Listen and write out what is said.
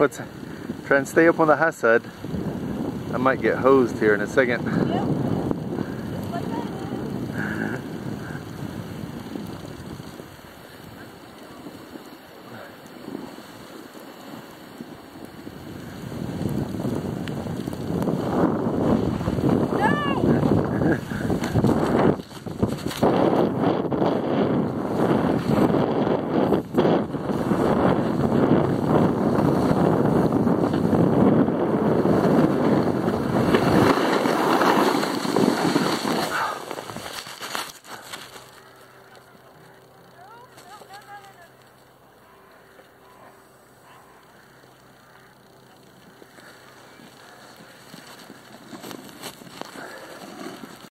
Let's try and stay up on the high side. I might get hosed here in a second. Yep.